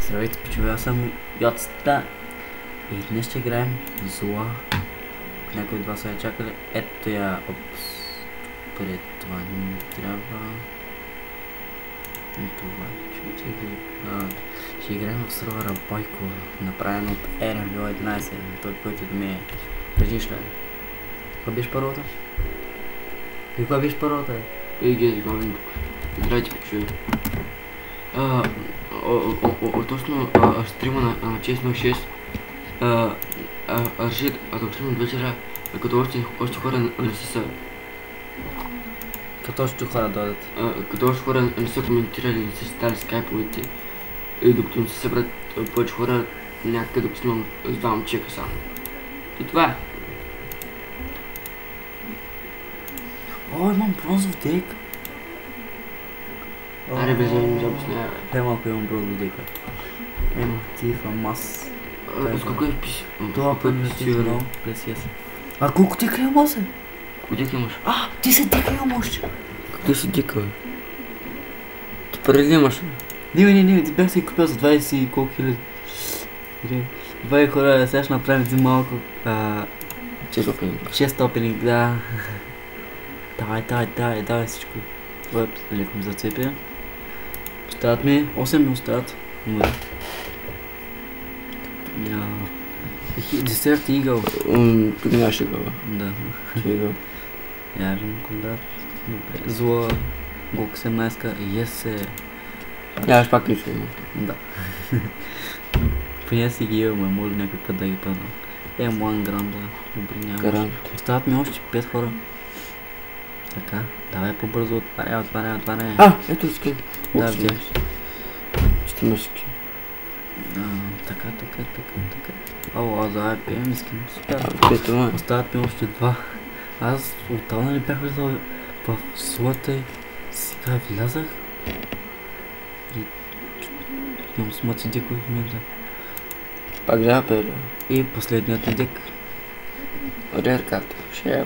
Здравейте, пичове, аз съм Йоцата и днес ще играем зла. Някои от вас са я чакали. Ето я, опс. Пред това ни трябва. И това, чуйте ги. А, ще играем в сервера Бойко, направен от RMVO 11, той, който ми е предишна. Каква беше първата? Каква беше първата? Ей, гези, главен. Здравейте, пичове. Точно стрима на на 606 а, а, а, реших а, да стрима от вечера, като още, още хора не са са, Като още хора дойдат. като още хора не са коментирали, не са стали скайповете. И докато не се събрат повече хора, някъде да снимам с двама чека само. И това е. О, имам бронзов дек. Аре, без да ми обяснява. Е, малко имам бронзов дек. Ема, ти фамас. А, С колко е писи? Това път много. Пресия се. А колко дека имам още? Къде имаш? А, ти се дека имам още. Къде си дика, бе? Ти пари ли имаш? Не, не, не, ти бях си купил за 20 и колко хиляди. Две хора, сега ще направим един малко. А, Честно пенинг. чест опенинг, да. Давай, давай, давай, давай всичко. Оп, леко ми зацепя. Остават ми, 8 ми остават. Море. Я. Десерт игъл. Тук нямаше гъла. Да. Че е гъл. Ярен кондат. Добре. Зла. Гок 17-ка. Yes, е. Нямаш пак нищо. Да. Поне си ги имаме, може някой път да ги падна. Е, One гранда. Добре, няма. Гарант. Остават ми още 5 хора. Така, давай по-бързо, отваряй, отваряй, отваряй. А, ето скин. Да, видях. Ще имаш скин. А, така, така, така, така. А давай, пием искам. Супер. А, е. Остават ми още два. Аз отдавна не бях влизал в слата и сега влязах. И имам смъци декови в момента. Пак да пеле. И последният ми дек. Рер карта. Ще е.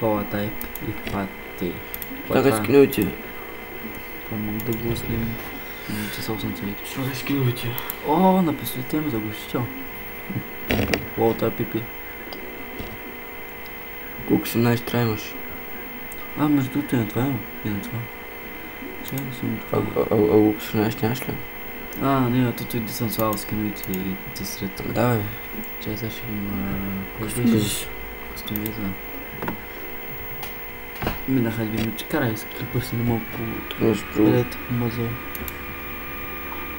Хола тайп и пати. Така скиновете. Помог да го снимам. Че са 8 цвет. Що за скиновете? О, написайте ми заглушител. Лоута пипи. Колко 18 тра имаш? А, между другото и на това имам. И на това. Чай да съм А, това. а, а, а, колко 18 нямаш ли? А, не, тук и съм славал скиновете Минаха две минути. Карай, скрипър си на малко. Имаш друго. Ето, маза.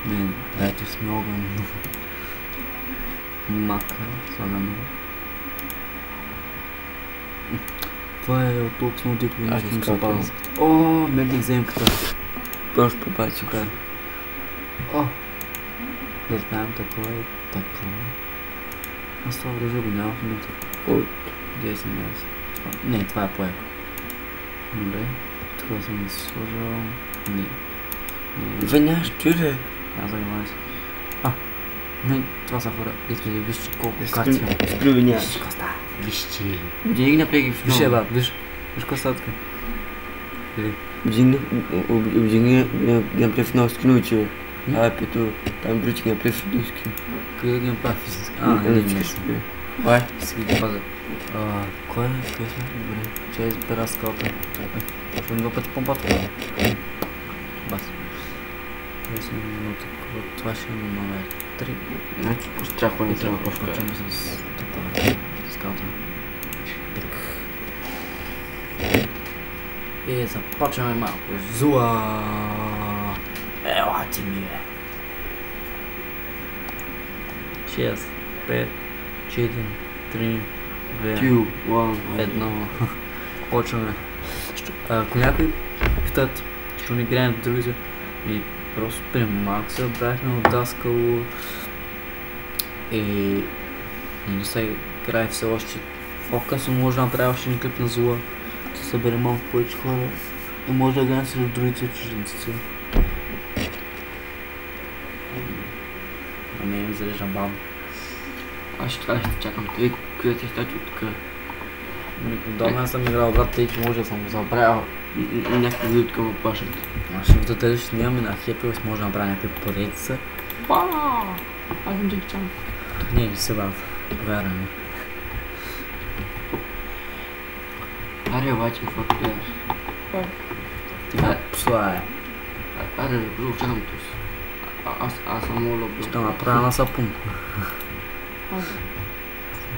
Не, дайте с много. Мака, слагаме. Това е от толкова много неща, не искам пазят. О, мен ми земката. Просто побачи. Е. О, да знаем такова и така. Аз това оръжие го няма в момента. От 10 Това- Не, това е поеко. Добре. Тук съм ги сложил. Не. Не. Бе, нямаш чуде. Аз занимавам се. А, не, това са хора. Искали, виж колко карти имам. Скриви нямаш. Виж какво става. Виж, че... Вдигни ги напряги в Виж, е, баб, виж. Виж какво става тук. Или, Вдигни, вдигни ги напряги в много скиновете, бе. Ги пазя. А, кой е? Кой сме? Добре. Че избера скалта. Чакай. Ще два пъти помпата. Бас. Това сме но такова. Това ще има номер 3. значи пострахване И трябва трябва да да покажа. почнем с такова. Скалта. И започваме малко. Зуа. Ела ти ми е. 6, 5, 4, 3, 2, Two, one, едно. Почваме. Що- Ако някой питат, що не играем в другите, и просто при малко се обрахме от Даскало и не се играе все още. По-късно може да направя още един клип на Зула, да събере малко повече хора и може да играем сред другите чужденци. А не им зареждам бавно. Аз ще така ще чакам. Ей, къде стачи от тук? Дома съм играл брат, тъй че може да съм го забравял. някакви види такова плашат. Аз ще видя дали ще имаме на хепилс, може да направим някакви поредица. Вау! Аз съм Джеки Чан. Не, не се бав. Вярваме. Аре, обаче, какво гледаш? Ти псла е. Аре, бро, чакам то си. А- Аз, аз съм моля, бро. Ще направя на сапун. Аз.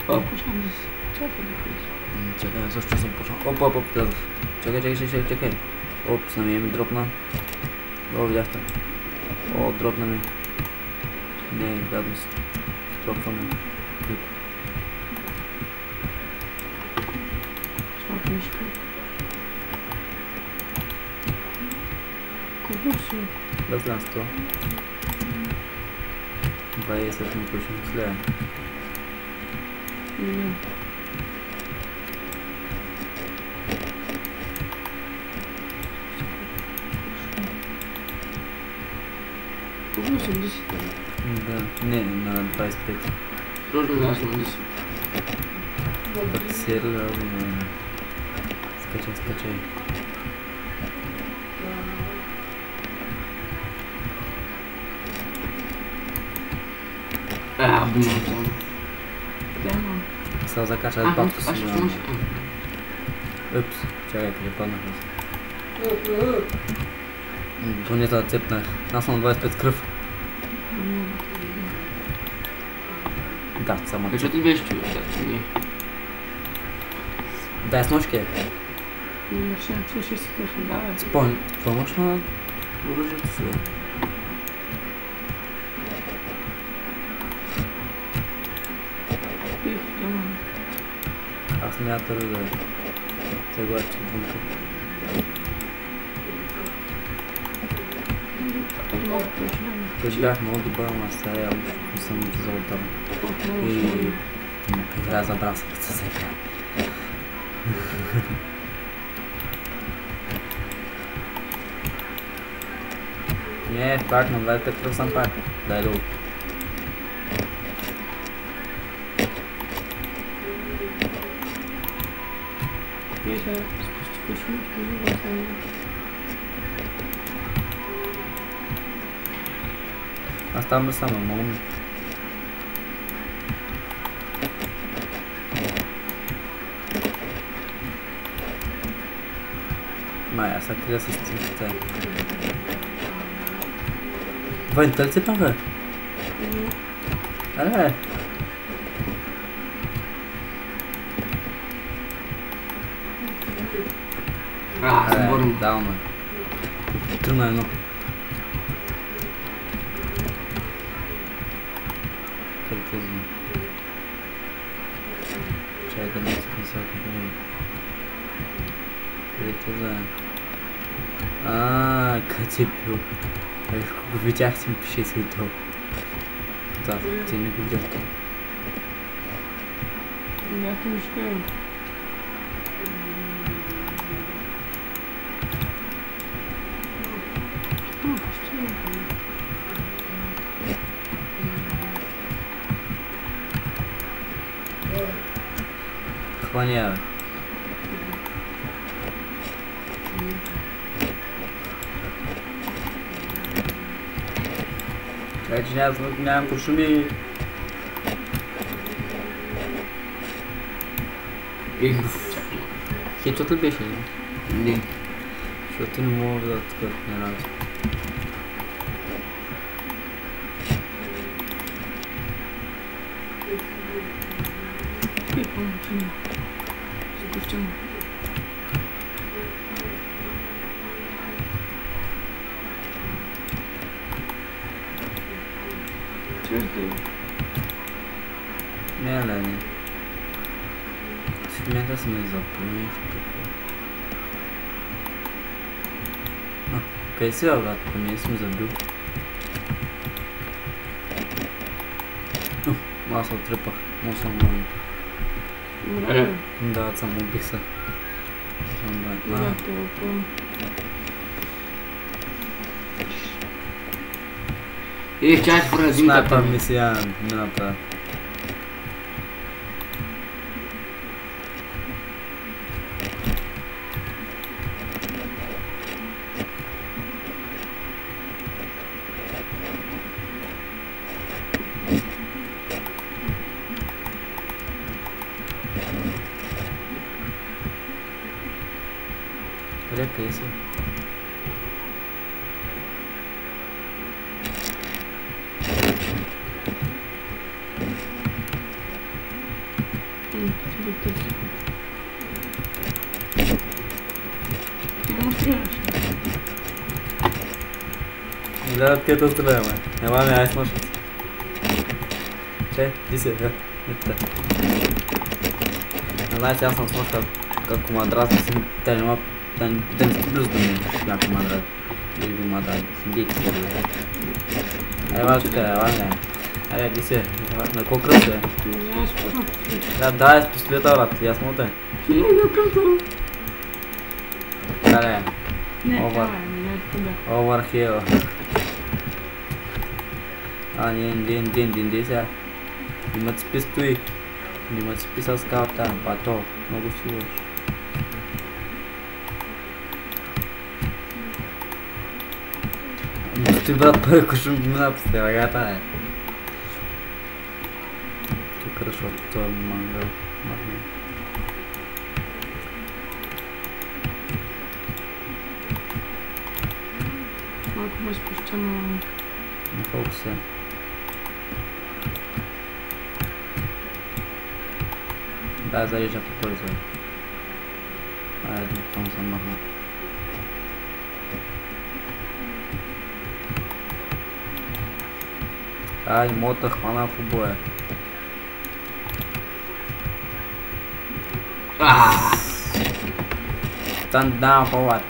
А, Почвам. Чакай да ходиш. М, Чакай, аз също съм почнал. Оп, оп, оп, влязох. Чакай, чакай, чакай, чакай. Оп, на ми ми дропна. О, видяхте. О, дропна ми. Не, гадност. Дропва ми. Клип. Това книжка. Колко си? Да знам 100. 20 ми почне след. Не. Колко 80? Да, не, на 25. Просто не аз съм дис. Пък сериозно. Скачай, скачай. Блин, там. Прямо. Сега закача А, батко аз си. Упс, чакай. М, Бронята цепнах. Аз съм на 25 кръв. Да, само А че. що ти беше човек? Да, с ножки. Не ще си какво давай. Спомни, какво имаш на оръжието си? бе? Пих, няма. Мята да е. Много точно. Той бях много добър, ама сега явно съм. Колко много И... сложно. м, Игра за брасък се сега. Не, пак на 25 кръв съм пак. Дай долу. Вие се спусти кошмички, за да се... Аз там не съм, много ми. Май, аз сега къде с цифрите? Вань, тъл си бе? Аре, А, борен. дал ме. Три на едно. Тези? Чакай да не се консулта. Къде тези? А, къде си бил? Ай, го видях си ми пише си долу. Да, ти не го видях. Някой мишка е. А, почти не знам. Какво не е, бе? Чакай, че няма звук, нямам пошуми. Ех, чакай. Хитчот ли беше? Не? Не. Защото не не. Не. В момента сме запълнили в какво. А, къде си, бе, брат? Ние сме забил. Аз се отрепах. Много съм болен. Добре. Да, само убих се. Съм болен. Да, А, толкова. Ех, чакай, пора Снайпер зимата. мисия мината. къде си? М, ти го търси. Ти не можеш да стреляш. Гледат къде да стреляме. Ела ми, ай смършат. Че, ти си, е. Ето. Не знаете, аз съм смършал как командрат си, те не могат да да не сте близо до мен, на командрат. Или го мадат, синдейте се да Ела тук, ела не. Аре, ди се, на колко кръст е? Не. Да, да, с пистолета, брат, ясно те. Не, не Не, това е, не е тук. overkill. А, не, не, не, не, не, сега. Имат спи стои. Имат спи с карта, бато. Много си лош. Ти брат първи кошум ги мина по стягата, е. Тук хорошо, това е мангал. Махне. Малко ме спуща на... На фокус е. Да, зарежда по-бързо. Айде, там съм махна. Ай, мота хвана в Ah. Stand down for what?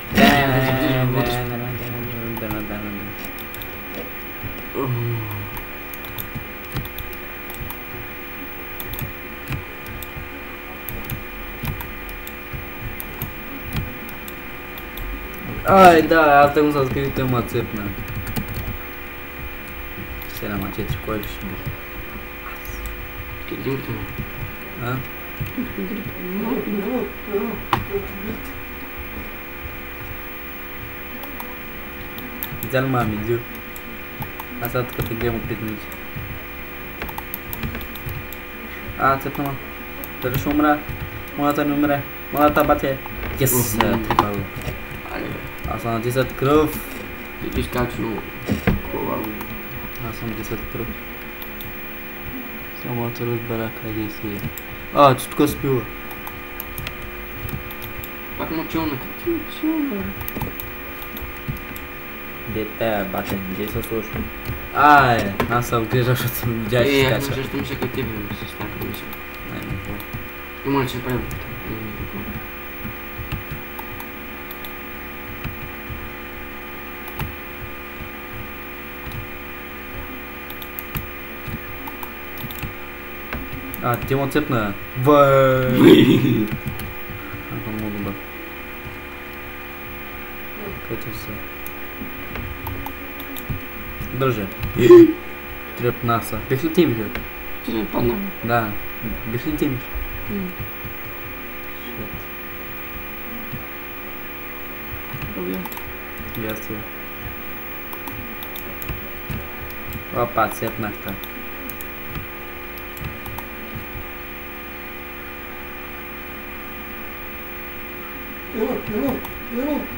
Ai, da, asta e un s-a scris de mă țep, na. Será, mă, ce tricoi și... Că din tine. A? Взял мами, дю. Аз сега тук те гледам от 5 минути. А, цепна ма. Дали ще умра? Моята не умре. Моята бате. Yes, Мгм. така го. Айде бе. Аз съм на 10 кръв. Ти ти скачно. Хубаво. Аз съм 10 кръв. Само да разбера къде си. А, че тук спива. Пак му челна. Как ти му челна? Дете, бате, где се слушам? Ай, аз се обгрижа, защото съм видял, че Е, аз скача. мисля, мисля като тебе с тази мисля. Не, не, не. Има ли че правим? А, ти му цепна. Въй! Ако много добър. Където са. Държа. Трепна са. Бих ли ти бих? Ти не падна. Да. Бих ли ти бих? М, Shit. Добре. Ясно. Опа, цепнахте.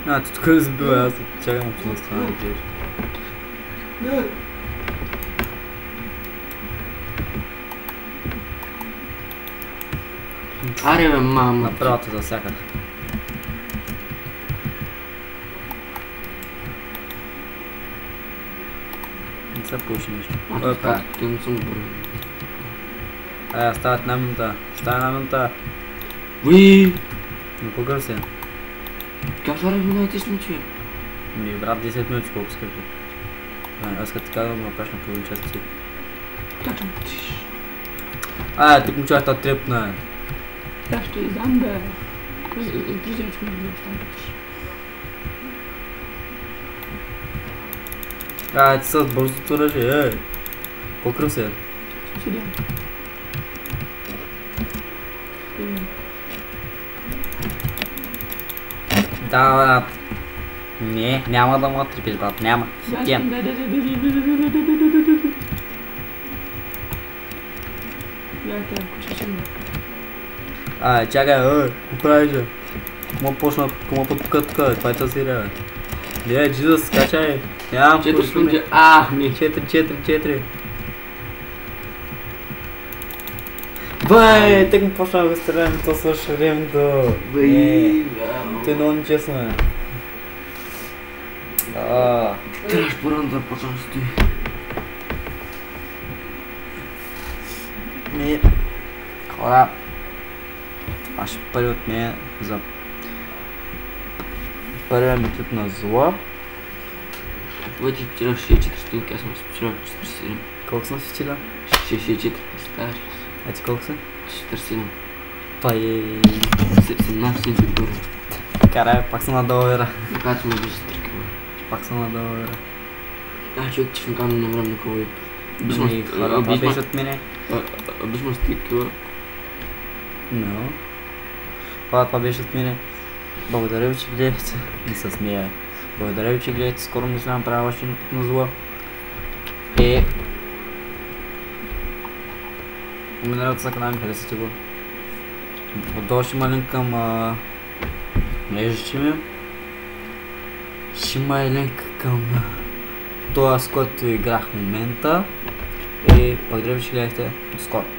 А, ти тук ли забила, аз чакам, че не стана да пиеш. Аре бе, мама. Направо те засяках. Не се получи нищо. Опа. така, ти не съм добър. Ай, остават една минута. Остава една минута. Уи! Но кога се? Как са разминайте сме, че? Ми, брат, 10 минути колко скъпи. Аз като така да направиш на половин час си. Качам. А, тук му чуях та трепна. Да, ще издам да... Призрачно да не остане. А, ти с бързото оръжие, е. Колко се? Седя. Да, брат. Не, няма да му отрепиш, брат, няма. Хитен. А, чакай, е, какво правиш? бе? Кому почна, кому подпука тук, бе? Това е тази игра, бе. Гледай, Джизус, скачай. Нямам 4 куршуми. секунди. А, ми. 4, 4, 4. Бай, тък му почна да го стрелям, то свърши времето. Бай, Е, браво. Той е много нечестно е. А, Трябваше по-рано да почна да стои. ми... Хора, аз ще пари от мен за първия ми клип на зла. Кога ти спечелял 64 стотинки, аз съм спечелял 47. Колко съм си чила? 64, представяш ли А ти колко са? си? 47. Па и... 17 стотинки отгоре. Карай, пак съм на долара. Така че ме беше стрикава. Пак съм на долара. А, човек, че на не време никога. Ами, хора, това беше от мене. Обичам стрикава. Но. Това, беше от мене. Благодаря ви, че гледахте. Не се смея. Благодаря ви, че гледахте. Скоро мисля да направя още едно на зла. Е... За канала ми харесате го. Отдолу ще има линк към. Мрежите ми. Ще има и линк към това, с който играх в момента. И благодаря ви, че гледахте. До скоро.